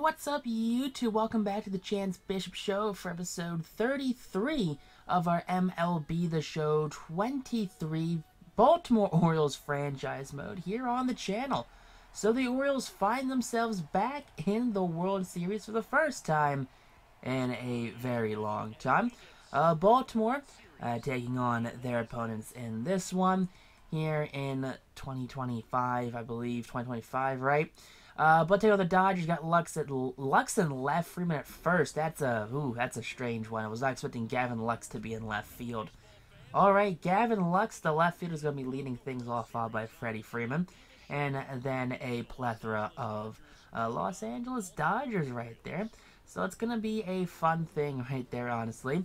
What's up, YouTube? Welcome back to the Chance Bishop Show for episode 33 of our MLB The Show 23 Baltimore Orioles franchise mode here on the channel. So the Orioles find themselves back in the World Series for the first time in a very long time. Uh, Baltimore uh, taking on their opponents in this one here in 2025, I believe, 2025, right? Uh, but take on the Dodgers, got Lux at Lux and left, Freeman at first. That's a ooh, that's a strange one. I was not expecting Gavin Lux to be in left field. All right, Gavin Lux, the left field is going to be leading things off followed by Freddie Freeman, and then a plethora of uh, Los Angeles Dodgers right there. So it's going to be a fun thing right there, honestly,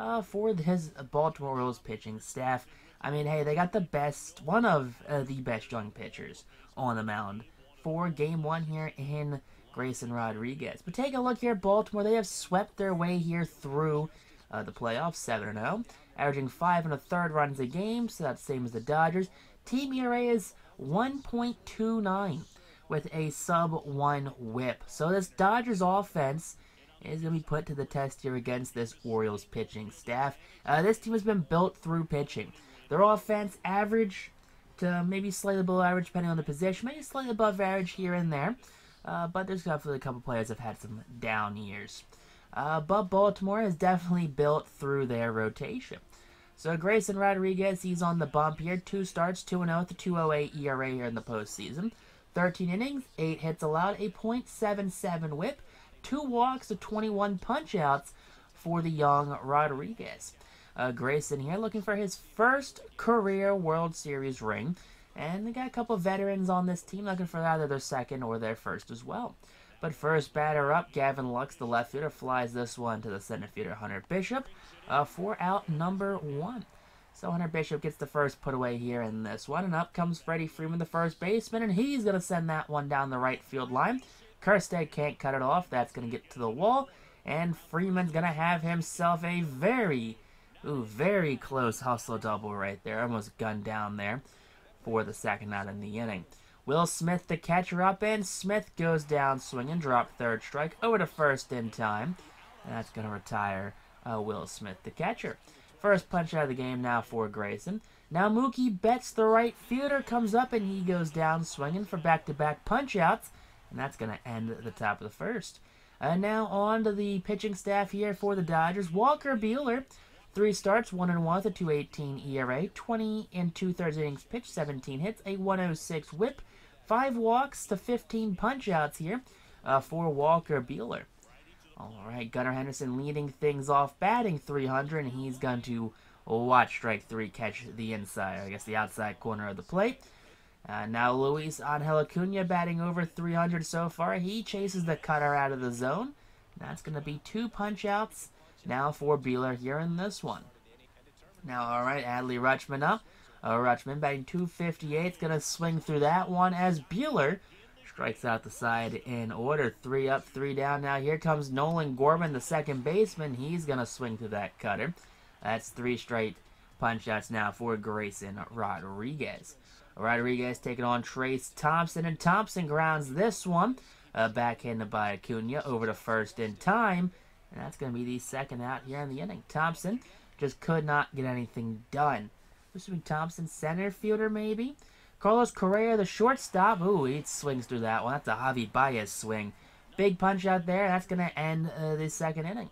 uh, for his Baltimore Orioles pitching staff. I mean, hey, they got the best, one of uh, the best young pitchers on the mound for game one here in Grayson Rodriguez. But take a look here, Baltimore. They have swept their way here through uh, the playoffs, 7 0, averaging five and a third runs a game, so that's same as the Dodgers. Team ERA is 1.29 with a sub 1 whip. So this Dodgers offense is going to be put to the test here against this Orioles pitching staff. Uh, this team has been built through pitching. Their offense average to maybe slightly below average depending on the position, maybe slightly above average here and there. Uh, but there's definitely a couple players that have had some down years. Uh, but Baltimore has definitely built through their rotation. So Grayson Rodriguez, he's on the bump here. Two starts, 2-0 with a 2.08 ERA here in the postseason. 13 innings, 8 hits allowed, a .77 whip, 2 walks, to 21 punchouts for the young Rodriguez uh, Grayson here, looking for his first career World Series ring. And they got a couple veterans on this team looking for either their second or their first as well. But first batter up, Gavin Lux, the left fielder, flies this one to the center fielder, Hunter Bishop, uh, for out number one. So Hunter Bishop gets the first put away here in this one, and up comes Freddie Freeman, the first baseman, and he's going to send that one down the right field line. Kjerstad can't cut it off. That's going to get to the wall, and Freeman's going to have himself a very Ooh, very close hustle double right there. Almost gunned down there for the second out in the inning. Will Smith, the catcher, up, and Smith goes down, swinging, drop third strike over to first in time. And that's going to retire uh, Will Smith, the catcher. First punch out of the game now for Grayson. Now Mookie Betts the right fielder, comes up and he goes down swinging for back-to-back punch-outs. And that's going to end the top of the first. And now on to the pitching staff here for the Dodgers. Walker Buehler Three starts, one and one with a 218 ERA, 20 and two thirds innings pitched, 17 hits, a 106 whip, five walks to 15 punchouts here uh, for Walker Buehler. All right, Gunnar Henderson leading things off, batting 300, and he's going to watch strike three catch the inside, I guess the outside corner of the plate. Uh, now Luis Angel Acuna batting over 300 so far. He chases the cutter out of the zone. That's going to be two punchouts now for Buehler here in this one. Now, all right, Adley Rutschman up. Uh, Rutschman batting 258 going to swing through that one as Buehler strikes out the side in order. Three up, three down. Now here comes Nolan Gorman, the second baseman. He's going to swing through that cutter. That's three straight punch shots now for Grayson Rodriguez. Rodriguez taking on Trayce Thompson, and Thompson grounds this one. Uh, backhanded by Acuna over to first in time. And that's going to be the second out here in the inning. Thompson just could not get anything done. Assuming Thompson, center fielder maybe? Carlos Correa, the shortstop. Ooh, he swings through that one. That's a Javi Baez swing. Big punch out there. That's going to end uh, the second inning.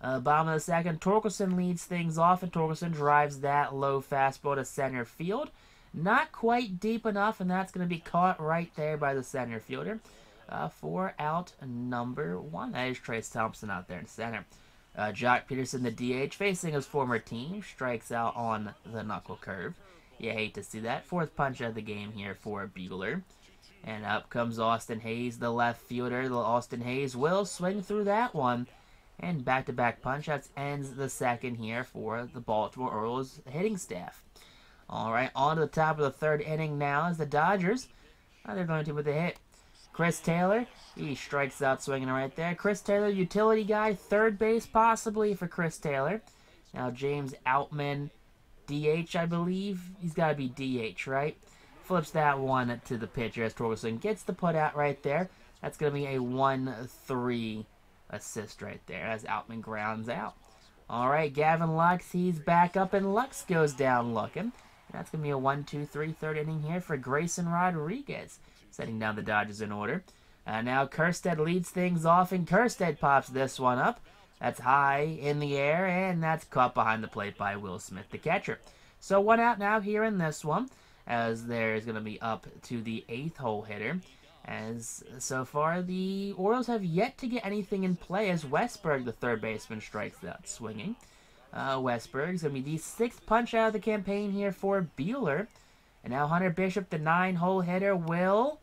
Uh, bottom of the second, Torkelson leads things off, and Torkelson drives that low fastball to center field. Not quite deep enough, and that's going to be caught right there by the center fielder uh, out number one. That is Trayce Thompson out there in center. Uh, Joc Pederson, the DH, facing his former team, strikes out on the knuckle curve. You hate to see that. Fourth punch of the game here for Buehler. And up comes Austin Hays, the left fielder. The Austin Hays will swing through that one. And back-to-back punch-outs ends the second here for the Baltimore Orioles hitting staff. All right, on to the top of the third inning now as the Dodgers. Uh, they're going to with a hit. Chris Taylor, he strikes out swinging right there. Chris Taylor, utility guy, third base possibly for Chris Taylor. Now James Outman, DH, I believe. He's got to be DH, right? Flips that one to the pitcher as Torkelson gets the put out right there. That's going to be a 1-3 assist right there as Outman grounds out. All right, Gavin Lux, he's back up, and Lux goes down looking. That's going to be a 1-2-3 third inning here for Grayson Rodriguez, setting down the Dodgers in order. Uh, now Kjerstad leads things off, and Kjerstad pops this one up. That's high in the air, and that's caught behind the plate by Will Smith, the catcher. So one out now here in this one, as there's going to be up to the eighth hole hitter. As so far, the Orioles have yet to get anything in play as Westburg, the third baseman, strikes out swinging. Uh, Westburg's going to be the sixth punch out of the campaign here for Buehler. And now Hunter Bishop, the nine-hole hitter, will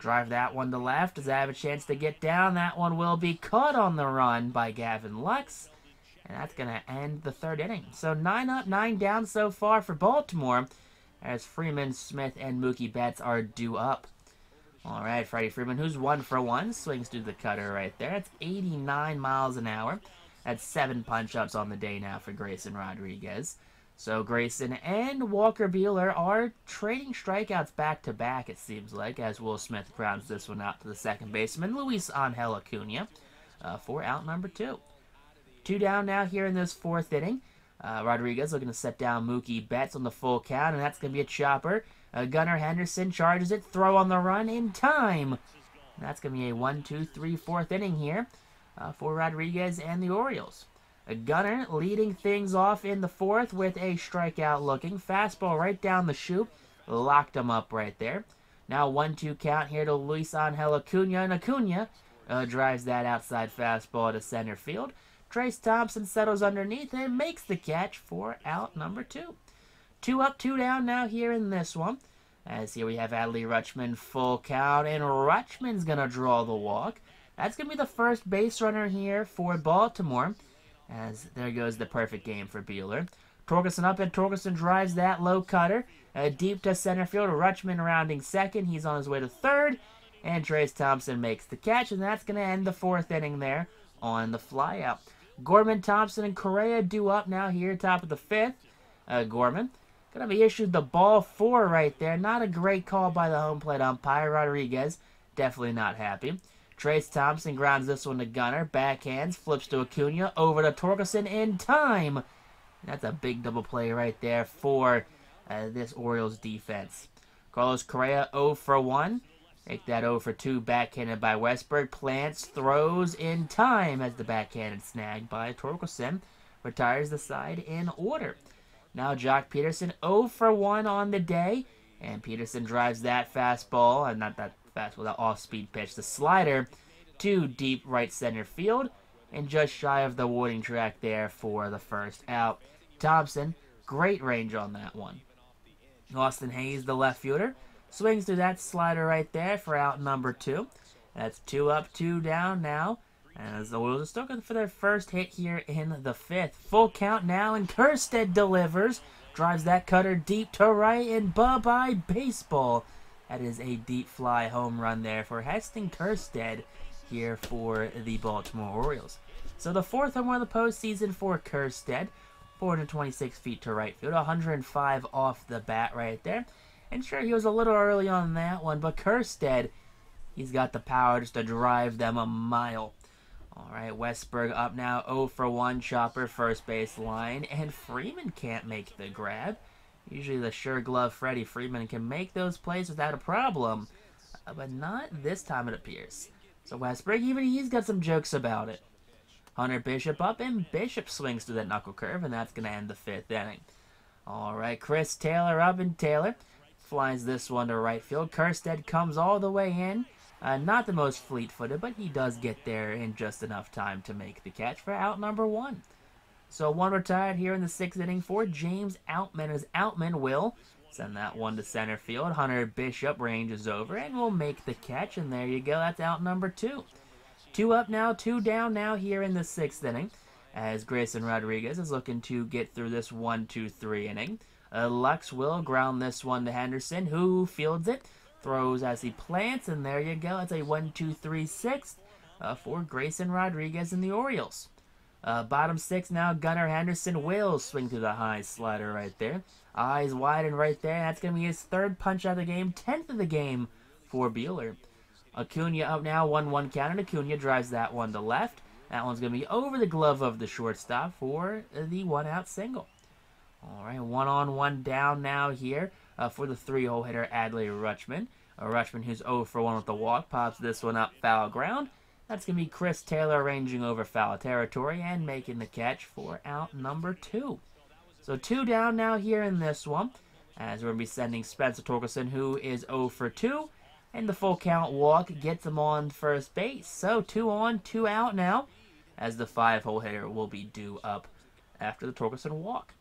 drive that one to left. Does have a chance to get down? That one will be caught on the run by Gavin Lux. And that's going to end the third inning. So nine up, nine down so far for Baltimore. As Freeman, Smith, and Mookie Betts are due up. All right, Freddie Freeman, who's one for one, swings through the cutter right there. It's 89 miles an hour. That's seven punch-ups on the day now for Grayson Rodriguez. So Grayson and Walker Buehler are trading strikeouts back-to-back, it seems like, as Will Smith grounds this one out to the second baseman, Luis Angel Acuna, uh, for out number two. Two down now here in this fourth inning. Uh, Rodriguez looking to set down Mookie Betts on the full count, and that's going to be a chopper. Uh, Gunnar Henderson charges it, throw on the run in time. And that's going to be a 1, 2, 3, 4th inning here uh, for Rodriguez and the Orioles. A Gunnar leading things off in the fourth with a strikeout looking. Fastball right down the chute. Locked him up right there. Now 1-2 count here to Luis Angel Acuna. And Acuna uh, drives that outside fastball to center field. Trayce Thompson settles underneath and makes the catch for out number two. Two up, two down now here in this one. As here we have Adley Rutschman full count, and Rutschman's going to draw the walk. That's going to be the first base runner here for Baltimore. As there goes the perfect game for Buehler. Torkelson up, and Torkelson drives that low cutter. Uh, deep to center field. Rutschman rounding second. He's on his way to third. And Trayce Thompson makes the catch, and that's going to end the fourth inning there on the flyout. Gorman, Thompson, and Correa do up now here, top of the fifth. Uh, Gorman going to be issued the ball four right there. Not a great call by the home plate umpire. Rodriguez definitely not happy. Trayce Thompson grounds this one to Gunnar. Backhands, flips to Acuna, over to Torkelson in time. That's a big double play right there for uh, this Orioles defense. Carlos Correa 0 for 1. Make that 0 for 2 backhanded by Westburg. Plants throws in time as the backhanded snag by Torkelson retires the side in order. Now Joc Pederson 0 for 1 on the day. And Pederson drives that fastball, and not that fastball, that off-speed pitch, the slider, to deep right center field. And just shy of the warning track there for the first out. Thompson, great range on that one. Austin Hays, the left fielder, swings through that slider right there for out number two. That's two up, two down now. As the Orioles are still going for their first hit here in the fifth. Full count now, and Kjerstad delivers. Drives that cutter deep to right, and bye-bye baseball. That is a deep fly home run there for Heston Kjerstad here for the Baltimore Orioles. So the fourth home run of the postseason for Kjerstad. 426 feet to right field, 105 off the bat right there. And sure, he was a little early on that one, but Kjerstad, he's got the power just to drive them a mile. All right, Westburg up now, 0 for 1 chopper, first base line, and Freeman can't make the grab. Usually the sure glove Freddie Freeman can make those plays without a problem, uh, but not this time it appears. So Westburg, even he's got some jokes about it. Hunter Bishop up, and Bishop swings to that knuckle curve, and that's going to end the fifth inning. All right, Chris Taylor up, and Taylor flies this one to right field. Kjerstad comes all the way in. Uh, not the most fleet-footed, but he does get there in just enough time to make the catch for out number one. So one retired here in the sixth inning for James Outman as Outman will send that one to center field. Hunter Bishop ranges over and will make the catch, and there you go. That's out number two. Two up now, two down now here in the sixth inning as Grayson Rodriguez is looking to get through this one, two, three inning. Uh, Lux will ground this one to Henderson, who fields it throws as he plants, and there you go. It's a 1 2 3 6 uh, for Grayson Rodriguez and the Orioles. Uh, bottom six now, Gunnar Henderson will swing through the high slider right there. Eyes wide and right there. That's going to be his third punch out of the game, 10th of the game for Buehler. Acuna up now, 1-1 count, and Acuna drives that one to left. That one's going to be over the glove of the shortstop for the one-out single. All right, one on, one down now here uh, for the three-hole hitter Adley Rutschman. Uh, Rutschman, who's 0 for 1 with the walk, pops this one up foul ground. That's going to be Chris Taylor ranging over foul territory and making the catch for out number two. So two down now here in this one, as we're going to be sending Spencer Torkelson, who is 0 for 2, and the full count walk gets him on first base. So two on, two out now, as the five-hole hitter will be due up after the Torkelson walk.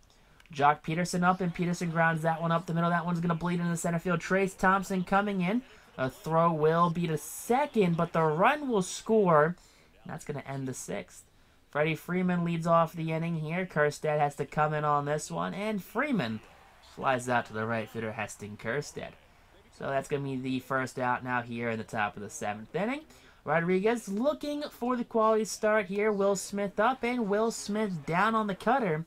Joc Pederson up, and Pederson grounds that one up the middle. That one's going to bleed into the center field. Trayce Thompson coming in. A throw will be to second, but the run will score. that's going to end the sixth. Freddie Freeman leads off the inning here. Kjerstad has to come in on this one, and Freeman flies out to the right fielder, Heston Kjerstad. So that's going to be the first out now here in the top of the seventh inning. Rodriguez looking for the quality start here. Will Smith up, and Will Smith down on the cutter.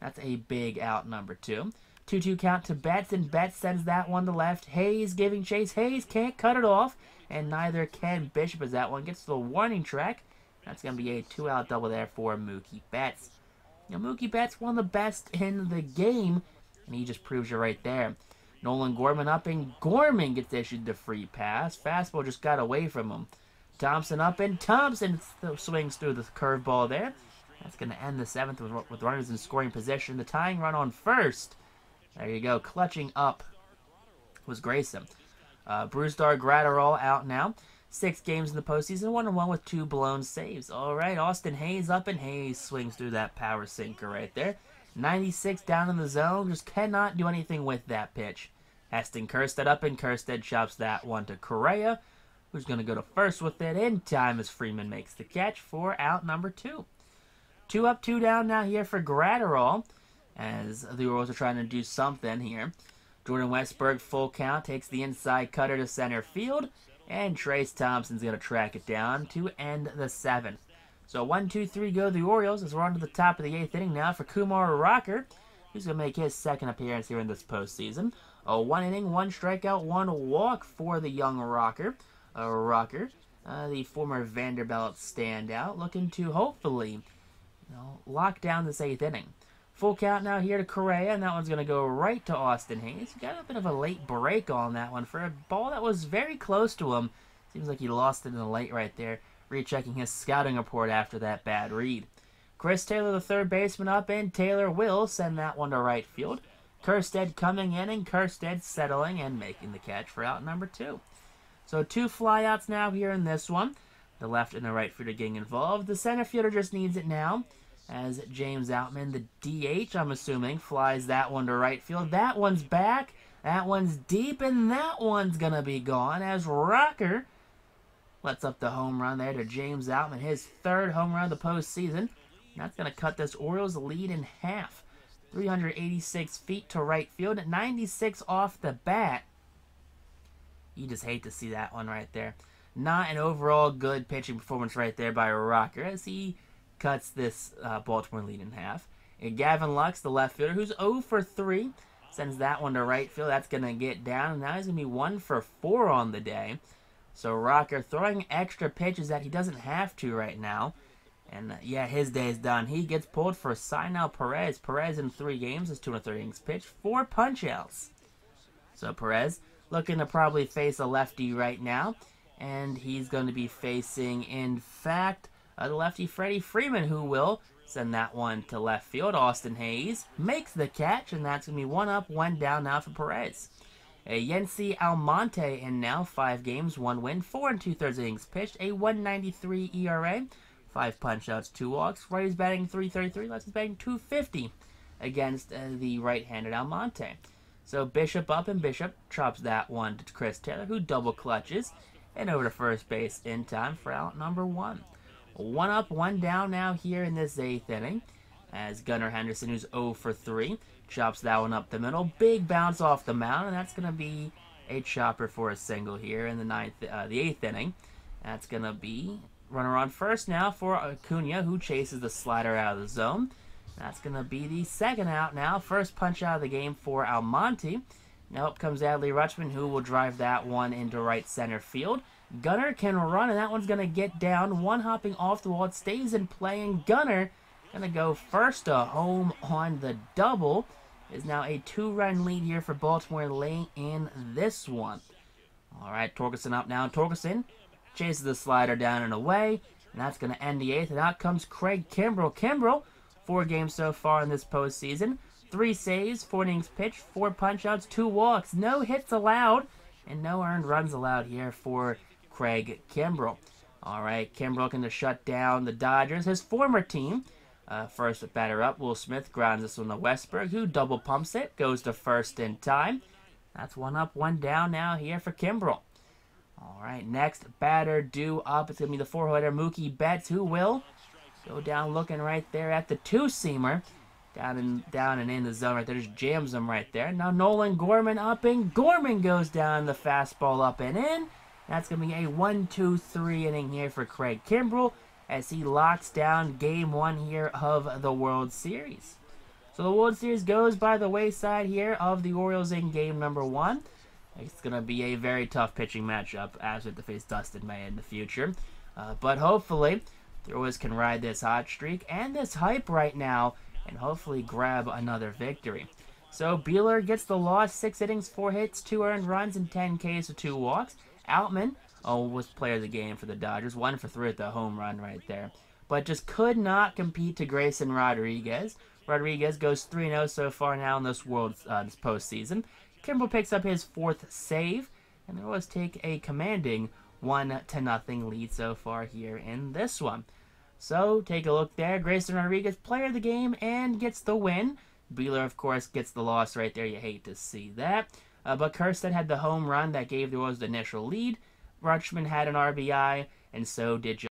That's a big out number two. 2-2 count to Betts, and Betts sends that one to left. Hays giving chase. Hays can't cut it off, and neither can Bishop as that one gets to the warning track. That's going to be a two-out double there for Mookie Betts. You know, Mookie Betts, one of the best in the game, and he just proves you right there. Nolan Gorman up, and Gorman gets issued the free pass. Fastball just got away from him. Thompson up, and Thompson swings through the curveball there. That's going to end the seventh with, with runners in scoring position. The tying run on first. There you go. Clutching up was Grayson. Uh, Brusdar Graterol out now. Six games in the postseason, one and one with two blown saves. All right, Austin Hays up, and Hays swings through that power sinker right there. 96 down in the zone, just cannot do anything with that pitch. Heston Kjerstad up, and Kjerstad chops that one to Correa, who's going to go to first with it in time as Freeman makes the catch for out number two. Two up, two down now here for Graterol, as the Orioles are trying to do something here. Jordan Westburg, full count, takes the inside cutter to center field, and Trayce Thompson's going to track it down to end the seventh. So one, two, three go the Orioles as we're on to the top of the eighth inning now for Kumar Rocker, who's going to make his second appearance here in this postseason. A one inning, one strikeout, one walk for the young Rocker. A Rocker, uh, the former Vanderbilt standout, looking to hopefully know, lock down this eighth inning. Full count now here to Correa, and that one's going to go right to Austin Hays. Got a bit of a late break on that one for a ball that was very close to him. Seems like he lost it in the late right there, rechecking his scouting report after that bad read. Chris Taylor, the third baseman, up, and Taylor will send that one to right field. Kjerstad coming in, and Kjerstad settling and making the catch for out number two. So two flyouts now here in this one. The left and the right fielder getting involved. The center fielder just needs it now as James Outman, the DH, I'm assuming, flies that one to right field. That one's back. That one's deep, and that one's going to be gone as Rocker lets up the home run there to James Outman, his third home run of the postseason. That's going to cut this Orioles lead in half. 386 feet to right field at 96 off the bat. You just hate to see that one right there. Not an overall good pitching performance right there by Rocker as he cuts this uh, Baltimore lead in half. And Gavin Lux, the left fielder, who's 0 for 3, sends that one to right field. That's going to get down, and now he's going to be 1 for 4 on the day. So Rocker throwing extra pitches that he doesn't have to right now. And uh, yeah, his day is done. He gets pulled for Cionel Perez. Perez in three games is two and three innings pitched, four punch outs. So Perez looking to probably face a lefty right now and he's going to be facing, in fact, uh, the lefty Freddie Freeman, who will send that one to left field. Austin Hays makes the catch, and that's going to be one up, one down now for Perez. A Yency Almonte in now five games, one win, four and two thirds innings pitched, a 193 ERA, five punch outs, two walks. Righty's batting 333, lefty's batting 250 against uh, the right-handed Almonte. So Bishop up and Bishop chops that one to Chris Taylor, who double clutches and over to first base in time for out number one. One up, one down now here in this eighth inning as Gunnar Henderson, who's 0 for 3, chops that one up the middle. Big bounce off the mound, and that's going to be a chopper for a single here in the ninth, uh, the eighth inning. That's going to be runner on first now for Acuna, who chases the slider out of the zone. That's going to be the second out now. First punch out of the game for Almonte. Now up comes Adley Rutschman, who will drive that one into right center field. Gunnar can run, and that one's going to get down. One hopping off the wall. It stays in play, and Gunnar going to go first to home on the double. Is now a two-run lead here for Baltimore late in this one. All right, Torkelson up now. Torkelson chases the slider down and away, and that's going to end the eighth. And out comes Craig Kimbrel. Kimbrel, four games so far in this postseason. Three saves, four innings pitched, four punchouts, two walks, no hits allowed, and no earned runs allowed here for Craig Kimbrel. All right, Kimbrel looking to shut down the Dodgers, his former team. Uh, first batter up, Will Smith grounds this one to Westburg, who double pumps it, goes to first in time. That's one up, one down now here for Kimbrel. All right, next batter due up. It's going to be the four-hitter Mookie Betts, who will go down looking right there at the two-seamer. Down and down and in the zone right there. Just jams them right there. Now Nolan Gorman up and Gorman goes down the fastball up and in. That's going to be a 1-2-3 inning here for Craig Kimbrel as he locks down game one here of the World Series. So the World Series goes by the wayside here of the Orioles in game number one. It's going to be a very tough pitching matchup as we have to face Dustin May in the future. Uh, but hopefully, the Orioles can ride this hot streak and this hype right now and hopefully grab another victory. So Buehler gets the loss, six innings, four hits, two earned runs, and 10 Ks with two walks. Outman, oh, was player of the game for the Dodgers, one for three at the home run right there. But just could not compete to Grayson Rodriguez. Rodriguez goes 3-0 so far now in this world uh, this postseason. Kimbrel picks up his fourth save, and the Royals take a commanding one to nothing lead so far here in this one. So take a look there. Grayson Rodriguez, player of the game, and gets the win. Buehler, of course, gets the loss right there. You hate to see that. Uh, but Kjerstad had the home run that gave the Royals the initial lead. Rutschman had an RBI, and so did